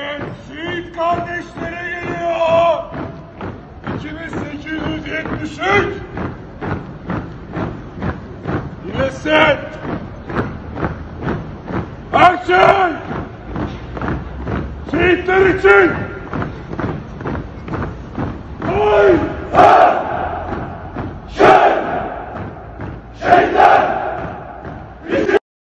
Bakın Şehit kardeşlere geliyor. 2873 Yine sen her şey şehitler için Oy! Hey! Şey! Şehitler!